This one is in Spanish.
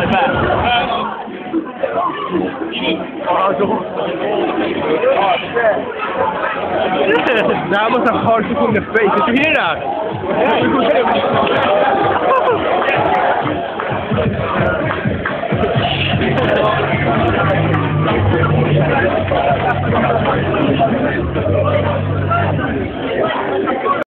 like that. that was a hard kick in the face. Did you hear that?